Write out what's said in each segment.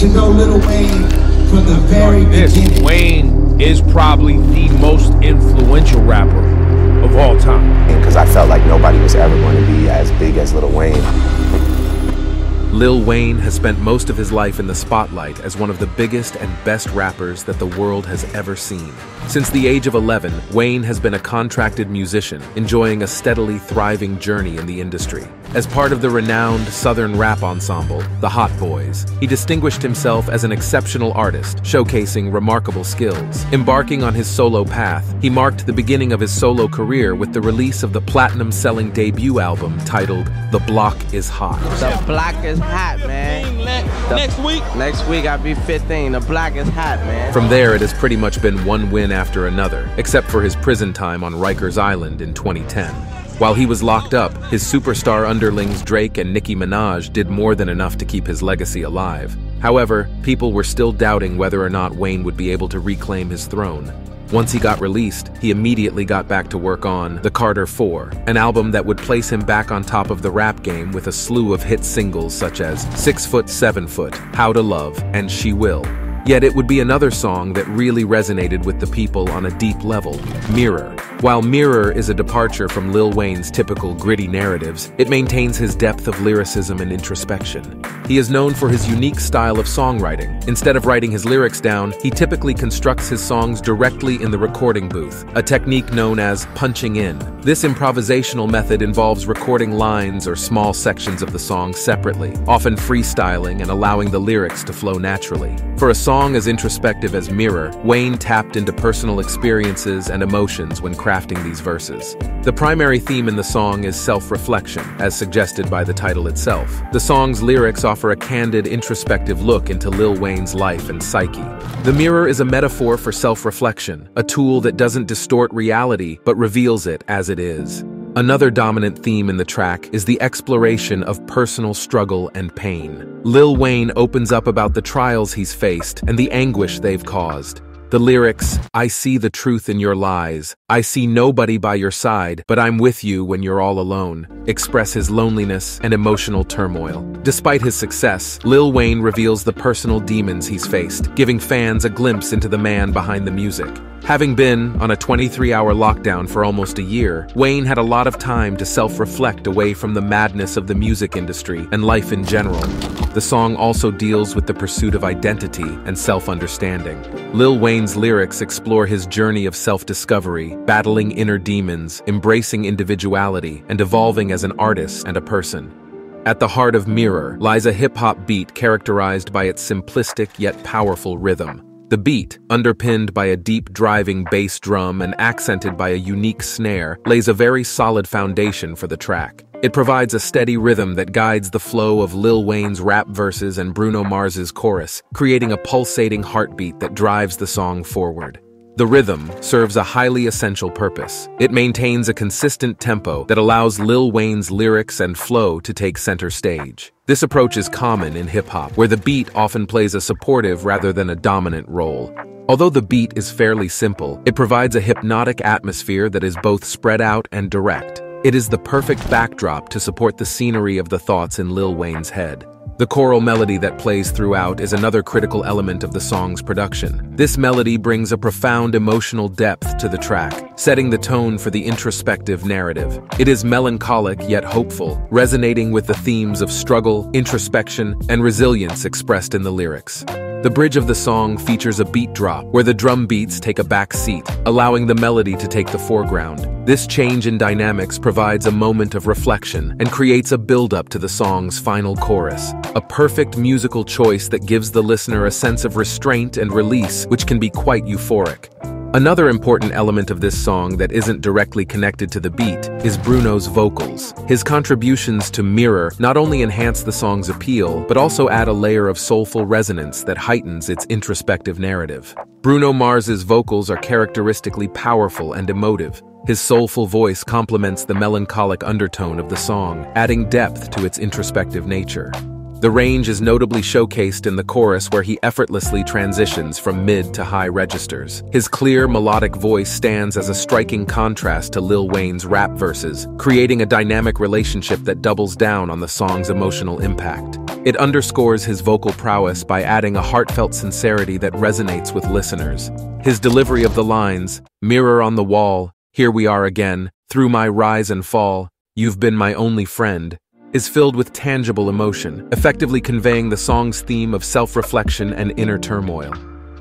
to know Lil Wayne from the very This beginning. Wayne is probably the most influential rapper of all time. because I felt like nobody was ever going to be as big as Lil Wayne. Lil Wayne has spent most of his life in the spotlight as one of the biggest and best rappers that the world has ever seen. Since the age of 11, Wayne has been a contracted musician, enjoying a steadily thriving journey in the industry. As part of the renowned Southern rap ensemble, the Hot Boys, he distinguished himself as an exceptional artist, showcasing remarkable skills. Embarking on his solo path, he marked the beginning of his solo career with the release of the platinum-selling debut album titled The Block is Hot. The block is hot, man. The- Next week, Next week I'll be 15. The block is hot, man. From there, it has pretty much been one win after another, except for his prison time on Rikers Island in 2010. While he was locked up, his superstar underlings Drake and Nicki Minaj did more than enough to keep his legacy alive. However, people were still doubting whether or not Wayne would be able to reclaim his throne. Once he got released, he immediately got back to work on The Carter 4, an album that would place him back on top of the rap game with a slew of hit singles such as Six Foot, Seven Foot, How to Love, and She Will. Yet it would be another song that really resonated with the people on a deep level, Mirror. While Mirror is a departure from Lil Wayne's typical gritty narratives, it maintains his depth of lyricism and introspection. He is known for his unique style of songwriting. Instead of writing his lyrics down, he typically constructs his songs directly in the recording booth, a technique known as punching in. This improvisational method involves recording lines or small sections of the song separately, often freestyling and allowing the lyrics to flow naturally. For a song as introspective as Mirror, Wayne tapped into personal experiences and emotions when crafting these verses. The primary theme in the song is self-reflection, as suggested by the title itself. The song's lyrics offer a candid, introspective look into Lil Wayne's life and psyche. The mirror is a metaphor for self-reflection, a tool that doesn't distort reality but reveals it as it is. Another dominant theme in the track is the exploration of personal struggle and pain. Lil Wayne opens up about the trials he's faced and the anguish they've caused. The lyrics, I see the truth in your lies. I see nobody by your side, but I'm with you when you're all alone, express his loneliness and emotional turmoil. Despite his success, Lil Wayne reveals the personal demons he's faced, giving fans a glimpse into the man behind the music. Having been on a 23-hour lockdown for almost a year, Wayne had a lot of time to self-reflect away from the madness of the music industry and life in general. The song also deals with the pursuit of identity and self-understanding. Lil Wayne's lyrics explore his journey of self-discovery, battling inner demons, embracing individuality, and evolving as an artist and a person. At the heart of Mirror lies a hip-hop beat characterized by its simplistic yet powerful rhythm. The beat, underpinned by a deep driving bass drum and accented by a unique snare, lays a very solid foundation for the track. It provides a steady rhythm that guides the flow of Lil Wayne's rap verses and Bruno Mars's chorus, creating a pulsating heartbeat that drives the song forward. The rhythm serves a highly essential purpose. It maintains a consistent tempo that allows Lil Wayne's lyrics and flow to take center stage. This approach is common in hip-hop, where the beat often plays a supportive rather than a dominant role. Although the beat is fairly simple, it provides a hypnotic atmosphere that is both spread out and direct. It is the perfect backdrop to support the scenery of the thoughts in Lil Wayne's head. The choral melody that plays throughout is another critical element of the song's production. This melody brings a profound emotional depth to the track, setting the tone for the introspective narrative. It is melancholic yet hopeful, resonating with the themes of struggle, introspection, and resilience expressed in the lyrics. The bridge of the song features a beat drop, where the drum beats take a back seat, allowing the melody to take the foreground. This change in dynamics provides a moment of reflection and creates a build-up to the song's final chorus. A perfect musical choice that gives the listener a sense of restraint and release, which can be quite euphoric. Another important element of this song that isn't directly connected to the beat is Bruno's vocals. His contributions to Mirror not only enhance the song's appeal, but also add a layer of soulful resonance that heightens its introspective narrative. Bruno Mars's vocals are characteristically powerful and emotive. His soulful voice complements the melancholic undertone of the song, adding depth to its introspective nature. The range is notably showcased in the chorus where he effortlessly transitions from mid to high registers. His clear, melodic voice stands as a striking contrast to Lil Wayne's rap verses, creating a dynamic relationship that doubles down on the song's emotional impact. It underscores his vocal prowess by adding a heartfelt sincerity that resonates with listeners. His delivery of the lines, Mirror on the wall, here we are again, through my rise and fall, you've been my only friend, is filled with tangible emotion, effectively conveying the song's theme of self-reflection and inner turmoil.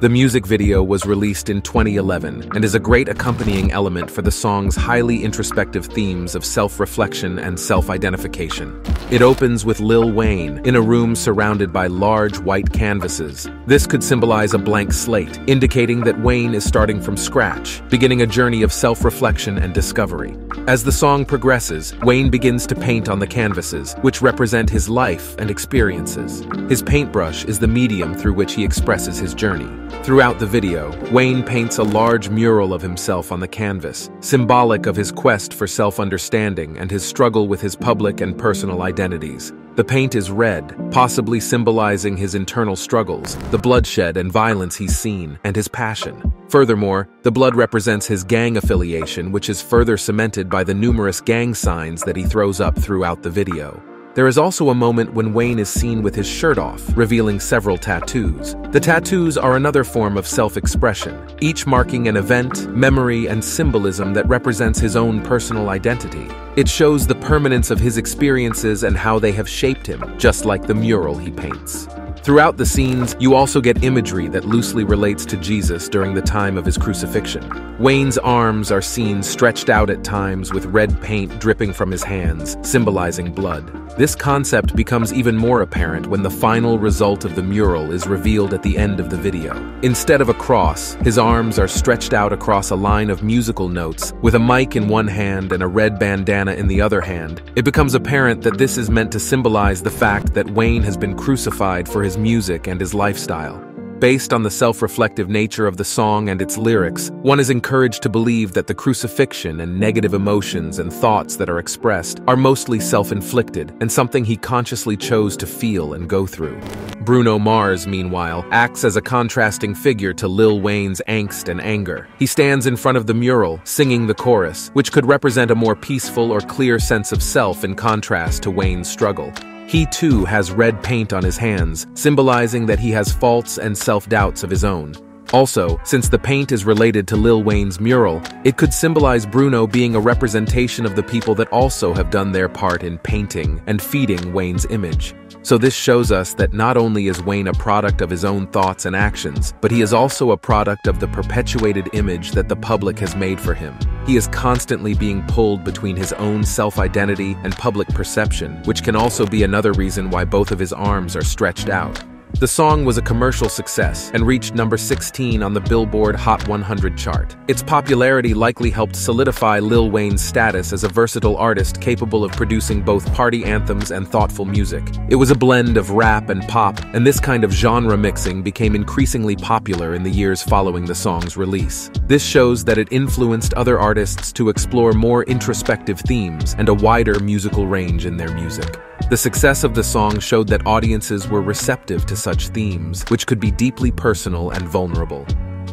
The music video was released in 2011 and is a great accompanying element for the song's highly introspective themes of self-reflection and self-identification. It opens with Lil Wayne in a room surrounded by large white canvases. This could symbolize a blank slate, indicating that Wayne is starting from scratch, beginning a journey of self-reflection and discovery. As the song progresses, Wayne begins to paint on the canvases, which represent his life and experiences. His paintbrush is the medium through which he expresses his journey. Throughout the video, Wayne paints a large mural of himself on the canvas, symbolic of his quest for self-understanding and his struggle with his public and personal identities. The paint is red, possibly symbolizing his internal struggles, the bloodshed and violence he's seen, and his passion. Furthermore, the blood represents his gang affiliation, which is further cemented by the numerous gang signs that he throws up throughout the video. There is also a moment when Wayne is seen with his shirt off, revealing several tattoos. The tattoos are another form of self-expression, each marking an event, memory, and symbolism that represents his own personal identity. It shows the permanence of his experiences and how they have shaped him, just like the mural he paints. Throughout the scenes, you also get imagery that loosely relates to Jesus during the time of his crucifixion. Wayne's arms are seen stretched out at times with red paint dripping from his hands, symbolizing blood. This concept becomes even more apparent when the final result of the mural is revealed at the end of the video. Instead of a cross, his arms are stretched out across a line of musical notes, with a mic in one hand and a red bandana in the other hand. It becomes apparent that this is meant to symbolize the fact that Wayne has been crucified for his music and his lifestyle. Based on the self-reflective nature of the song and its lyrics, one is encouraged to believe that the crucifixion and negative emotions and thoughts that are expressed are mostly self-inflicted and something he consciously chose to feel and go through. Bruno Mars, meanwhile, acts as a contrasting figure to Lil Wayne's angst and anger. He stands in front of the mural, singing the chorus, which could represent a more peaceful or clear sense of self in contrast to Wayne's struggle. He too has red paint on his hands, symbolizing that he has faults and self-doubts of his own. Also, since the paint is related to Lil Wayne's mural, it could symbolize Bruno being a representation of the people that also have done their part in painting and feeding Wayne's image. So this shows us that not only is Wayne a product of his own thoughts and actions, but he is also a product of the perpetuated image that the public has made for him. He is constantly being pulled between his own self-identity and public perception, which can also be another reason why both of his arms are stretched out. The song was a commercial success and reached number 16 on the Billboard Hot 100 chart. Its popularity likely helped solidify Lil Wayne's status as a versatile artist capable of producing both party anthems and thoughtful music. It was a blend of rap and pop, and this kind of genre mixing became increasingly popular in the years following the song's release. This shows that it influenced other artists to explore more introspective themes and a wider musical range in their music. The success of the song showed that audiences were receptive to such themes, which could be deeply personal and vulnerable.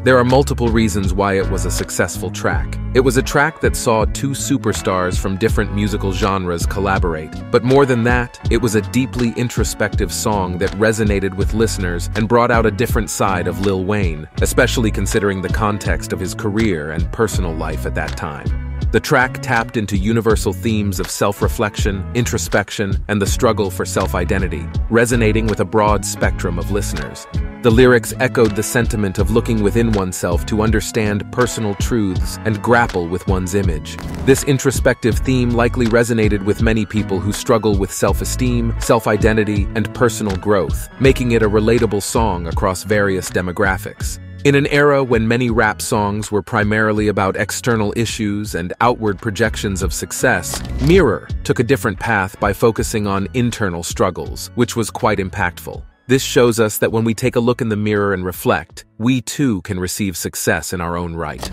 There are multiple reasons why it was a successful track. It was a track that saw two superstars from different musical genres collaborate. But more than that, it was a deeply introspective song that resonated with listeners and brought out a different side of Lil Wayne, especially considering the context of his career and personal life at that time. The track tapped into universal themes of self-reflection, introspection, and the struggle for self-identity, resonating with a broad spectrum of listeners. The lyrics echoed the sentiment of looking within oneself to understand personal truths and grapple with one's image. This introspective theme likely resonated with many people who struggle with self-esteem, self-identity, and personal growth, making it a relatable song across various demographics. In an era when many rap songs were primarily about external issues and outward projections of success, Mirror took a different path by focusing on internal struggles, which was quite impactful. This shows us that when we take a look in the mirror and reflect, we too can receive success in our own right.